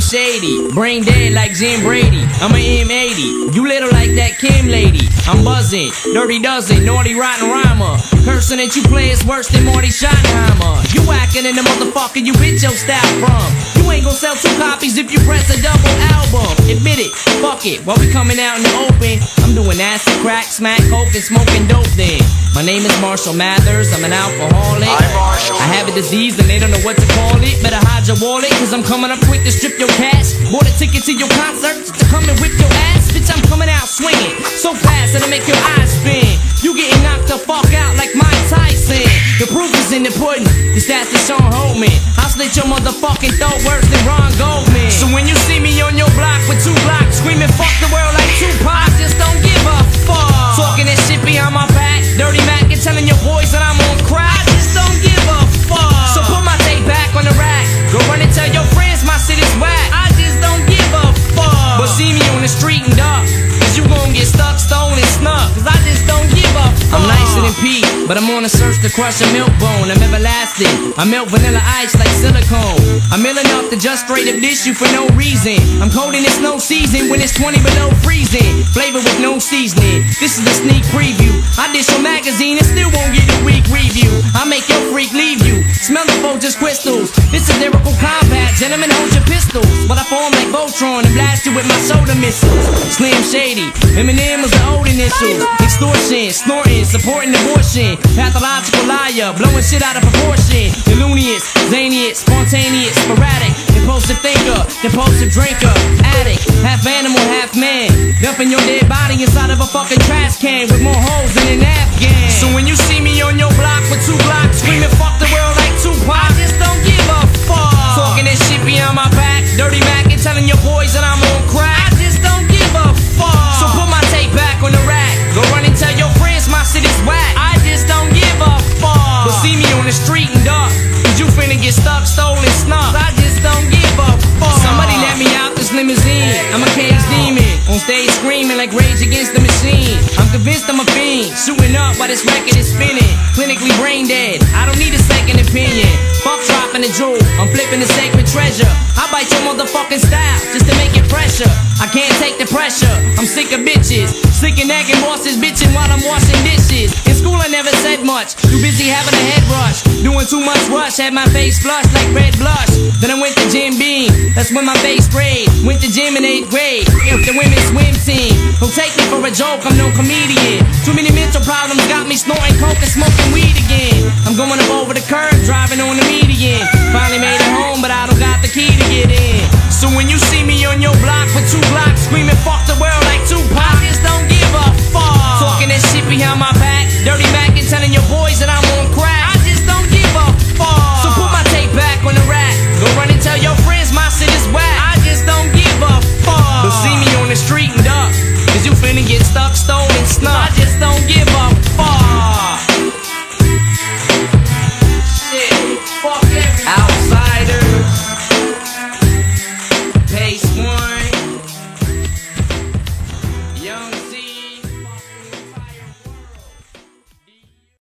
Shady, brain dead like Jim Brady. I'm a M80, you little like that Kim lady. I'm buzzing, dirty dozen, naughty rotten rhymer. Cursing that you play is worse than Marty Schottenheimer. You whacking in the motherfucker you bitch your style from. You ain't gonna sell two copies if you press a double album. Admit it, fuck it. While we coming out in the open, I'm doing acid, crack, smack, coke, and smoking dope then. My name is Marshall Mathers, I'm an alcoholic. I'm Marshall. I have a disease and they don't know what to call it. Better hide your wallet, cause I'm coming up quick to strip your cash. Bought a ticket to your concert to come and whip your ass. Bitch, I'm coming out swinging so fast that'll make your eyes spin. You getting knocked the fuck out like Mike Tyson. The proof is in the pudding. This that's the Sean Holman. I'll slit your motherfucking throat worse than Ron Goldman. Screaming fuck the world like Tupac, just don't give a fuck. Talking that shit behind my back, dirty Mac and telling your boys I'm nicer than Pete, but I'm on a search to crush a milk bone. I'm everlasting. I melt vanilla ice like silicone. I'm ill enough to just straight up dish you for no reason. I'm cold and it's no season when it's 20 below freezing. Flavor with no seasoning. This is a sneak preview. I dish your magazine and still won't get a week review. I make your freak leave you. Smell the just crystals. This is lyrical combat. Gentlemen, hold your pistols. But I form like Voltron and blast you with my soda missiles. Slim Shady. Eminem was the old initials. Extortion, snorting, supporting abortion. Pathological liar, blowing shit out of proportion. Illumious, zanious, spontaneous, sporadic. Impulsive thinker, impulsive drinker. Addict, half animal, half man. Dumping your dead body inside of a fucking trash can with more holes than an Afghan. So I'm a cage demon. On stage screaming like Rage Against the Machine. I'm convinced I'm a fiend. Shooting up while this record is spinning. Clinically brain dead. I don't need a second opinion. Fuck dropping the jewel. I'm flipping the sacred treasure. I bite your motherfucking style just to make it pressure. I can't take the pressure. I'm sick of bitches. Sick of nagging bosses bitching while I'm washing dishes. Much. Too busy having a head rush. Doing too much rush. Had my face flushed like red blush. Then I went to Jim Beam. That's when my face sprayed. Went to gym in eighth grade. With the women's swim team. Don't take me for a joke. I'm no comedian. Too many mental problems got me snorting coke and smoking weed again. I'm going up over the curb, driving on the median. Finally made it home, but I don't got the key to get in. So when you see me on your block for two blocks screaming fuck the world like I just don't give a fuck. Talking that shit behind my back.